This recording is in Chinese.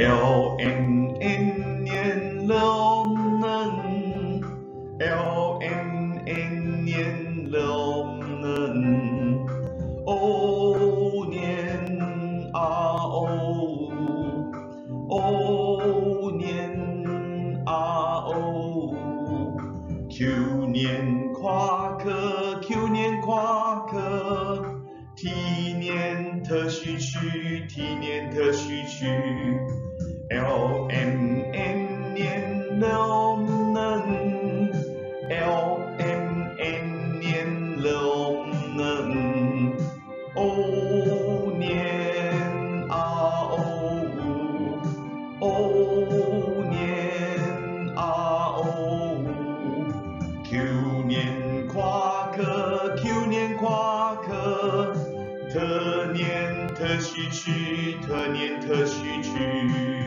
L N N 年了能，L N N 年了能，O 年啊 O O 年啊 O Q 年夸克 Q 年夸克 T 念特许区 T 念特许区 L M N 年了能 L M N 年了能 O 年啊 O O 年啊 O Q 年特念特惜去特念特惜去